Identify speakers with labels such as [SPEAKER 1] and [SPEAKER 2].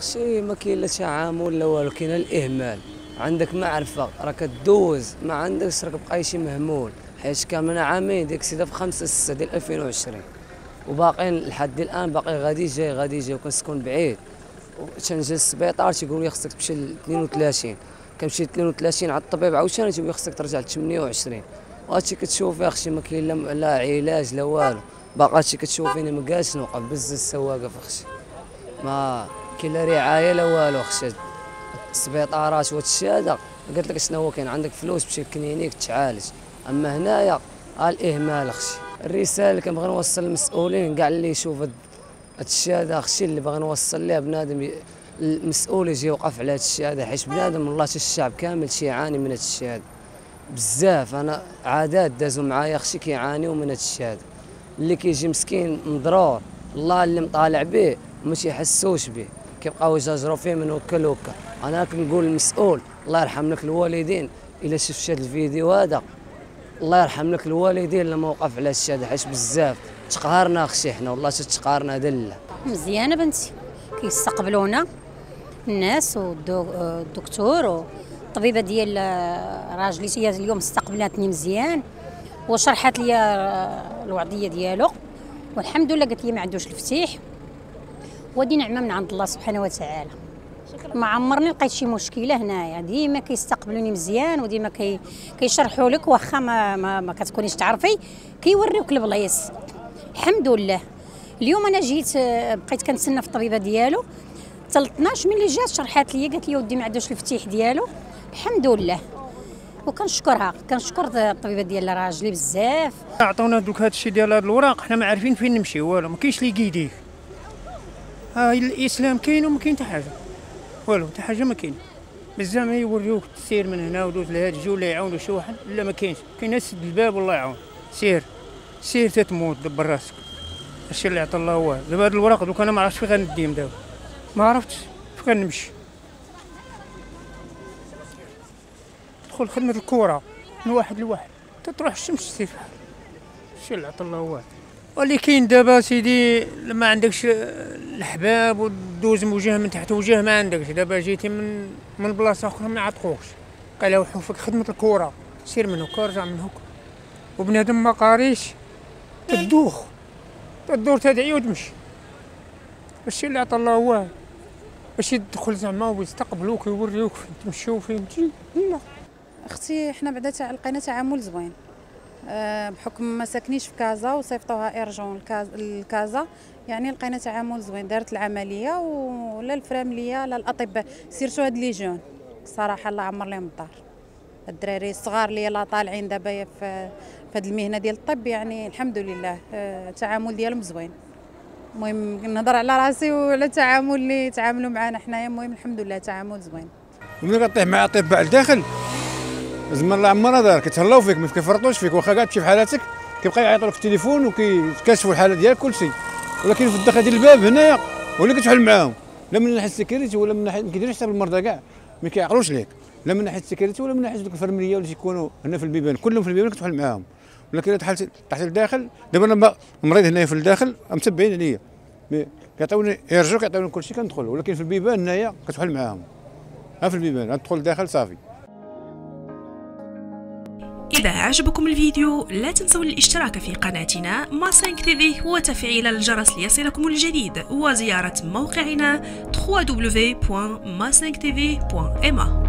[SPEAKER 1] شي ما كاين لا تعامل لا والو كاين الإهمال. عندك معرفة راك تدوز ما عندكش راك بقاي شي مهمول. حيت كامل عامين ديك السيدة في 5 6 ديال 2020 وباقيين لحد الآن باقي غادي جاي غادي جاي وكنسكن بعيد. تنجي للسبيطار تيقول لي خصك تمشي ل 32 كنمشي ل 32 على الطبيب عاوتاني تيقول لي خصك ترجع ل 28 وهادشي كتشوفي أختي ما كاين لا علاج لا والو. باقا هادشي كتشوفيني جالس نوقف بزز السواقه في أختي ما كاين لا رعاية لا والو أختي السبيطارات وهادشي هذا قلت لك شنو هو؟ كاين عندك فلوس تمشي للكلينيك تعالج أما هنايا الاهمال أختي الرسالة اللي كنبغي نوصل للمسؤولين كاع اللي يشوف هاد الشيء هذا أختي اللي باغي نوصل ليه بنادم المسؤول يجي يوقف على هذا الشيء هذا حيت بنادم والله الشعب كامل يعاني من هذا الشيء هذا بزاف. أنا عادات دازوا معايا أختي كيعانيوا من هذا الشيء هذا اللي كيجي مسكين مضرور الله اللي مطالع به ما تيحسوش به كيبقاو يجاجروا فيه من وكا لوكا أنا كنقول للمسؤول الله يرحم لك الوالدين. إلا شفت هذا الفيديو هذا الله يرحم لك الوالدين لما وقف على الشيء هذا حيت بزاف. تقهرنا أختي حنا والله تقهرنا دلة.
[SPEAKER 2] مزيانة بنتي كيستقبلونا الناس والدكتور والطبيبة ديال راجلي هي اليوم استقبلتني مزيان. وشرحت لي الوضعية ديالو. والحمد لله قالت لي ما عندوش الفتيح. ودي نعمة من عند الله سبحانه وتعالى. ما عمرني لقيت شي مشكلة هنايا. ديما كيستقبلوني مزيان وديما كي كيشرحوا لك واخا ما, ما, ما كتكونيش تعرفي كيوريوك البلايص. الحمد لله. اليوم أنا جيت بقيت كنتسنى في الطبيبة ديالو. حتى 12 ملي جات شرحات لي قالت لي ودي ما عندوش الفتيح ديالو. الحمد لله. وكنشكرها كنشكر الطبيبة ديال راجلي بزاف.
[SPEAKER 3] عطونا دوك هذا الشيء ديال هاد الوراق حنا ما عارفين فين نمشي والو ما كاينش لي كيديه ها الإسلام كاين وما كاين حتى حاجة. والو حتى حاجة ما كاين. بزاف ما يوريوك تسير من هنا ودوز لهاد الجو ولا يعاونوا شي واحد لا ما كاينش. كاين سد الباب والله يعاون. سير سير تتموت دبر راسك. الشيء اللي عطى الله هو. دابا هاد الوراق دوك أنا ما عرفتش فين غنديهم دابا. ما عرفتش فين غنمشي. تدخل خدمة الكورة من واحد لواحد. تروح الشمس الشيء اللي عطى الله هو؟ واللي كاين دابا سيدي لما عندكش الحباب ودوز من من تحت وجه ما عندكش. دابا جيتي من من بلاصة أخرى ما عطقوكش. قال وحو فيك خدمة الكورة. سير من هكا رجع من هكا وبنادم ما قاريش. تدوخ. تدور تدعي وتمشي. الشيء اللي عطى الله هو؟ باش يدخل زعما ويستقبلوك ويوريوك فين تمشي وفين تجي. لا
[SPEAKER 4] أختي حنا بعدا لقينا تعامل زوين. أه بحكم ما ساكنيش في كازا وصيفطوها ارجون لكازا يعني لقينا تعامل زوين. دارت العملية ولا الفراملية لا الاطباء surtout هاد les jeunes صراحة الله يعمر لهم الدار الدراري الصغار اللي يلا طالعين دابا في هاد المهنة ديال الطب يعني الحمد لله التعامل ديالهم زوين. المهم نهضر على راسي وعلى التعامل اللي تعاملوا معنا حنايا. المهم الحمد لله تعامل زوين.
[SPEAKER 5] ملي كطيح مع أطباء الداخل زعما الله عمرها دار كيتهلاو فيك ما كيفرطوش فيك واخا كاع تمشي في حالاتك كيبقى يعيطوا لك في التليفون وكيكاشفوا الحالة ديالك كلشي ولكن في الداخل ديال الباب هنايا ولا كتوحل معاهم. لا من ناحية ال sécurité ولا من ناحية ما كيديروش حتى المرضى كاع ما كيعقلوش ليك. لا من ناحية ال sécurité ولا من ناحية دوك الفرملية اللي تيكونوا هنا في البيبان. كلهم في البيبان كتوحل معاهم. ولكن اذا دخلت تحت الداخل دابا لما المريض هنايا في الداخل متبعين عليا. كيعطيوني يرجعوا كيعطيوني كلشي كندخل ولكن في البيبان هنايا كتوحل معاهم. ها في البيبان تدخل الداخل صافي.
[SPEAKER 6] إذا عجبكم الفيديو لا تنسوا الاشتراك في قناتنا ما 5 تي وتفعيل الجرس ليصلكم الجديد وزيارة موقعنا www.ma5tv.ma